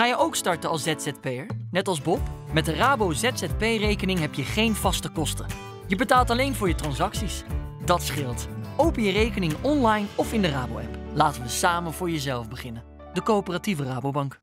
Ga je ook starten als ZZP'er? Net als Bob? Met de Rabo ZZP-rekening heb je geen vaste kosten. Je betaalt alleen voor je transacties. Dat scheelt. Open je rekening online of in de Rabo-app. Laten we samen voor jezelf beginnen. De coöperatieve Rabobank.